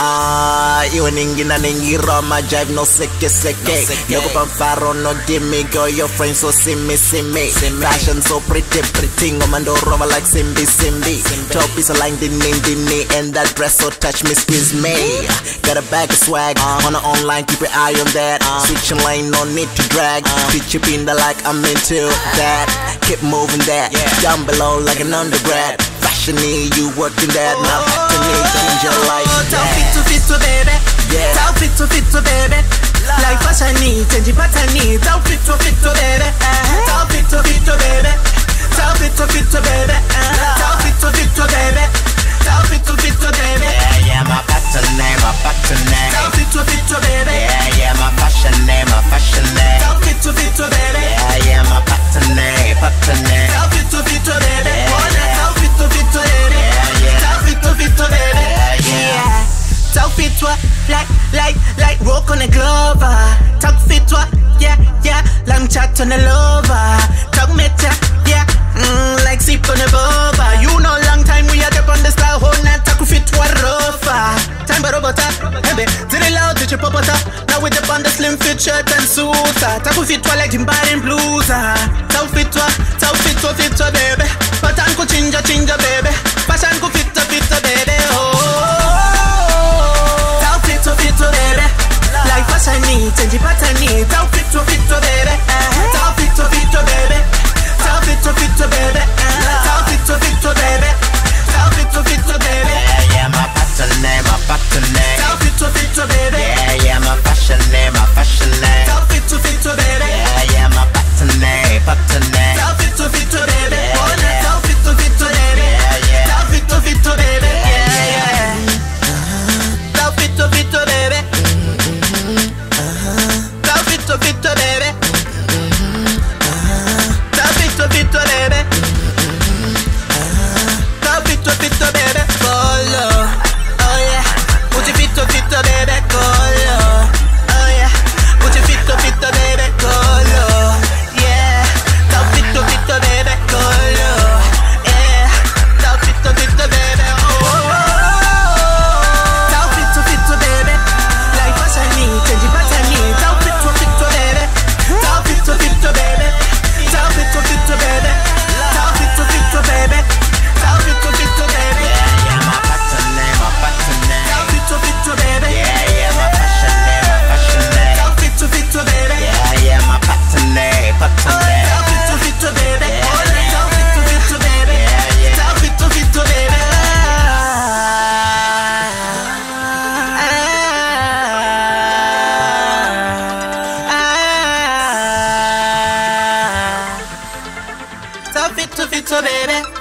Ah, iwe ningi na ningi roma jive no seke seke. No go faro no gimme go your friends so see me see me. Fashion so pretty pretty ngomando roma like Simbi Simbi. Top is a line dini dini and that dress so touch me squeeze me. Got a bag of swag uh-huh. on the online keep your eye on that. Uh-huh. Switching lane no need to drag. Uh-huh. Pitch you pinda like I'm into that. Keep moving that down below like an undergrad. Fashion you working that now. To me change your life. Tau fit to fit to baby Yeah. Tau fit to fit to baby Life fashion need change pattern need Tau fit to fit to baby Tau fit to fit to baby Tau fit to fit to baby fit like, like, like rock on a glover. Talk fit toi, yeah, yeah, long chat on a lover. Talk meta, yeah, mm, like sip on a boba. You know long time we are up on the star, whole night talk fit toi rofa. Time but robota, hey did it loud, did you pop up? Now with the on the slim fit shirt and suit. Talk fit toi like Jimbar and blues. Talk fit toi, talk fit toi, fit toi, baby. Fashion need, change the To baby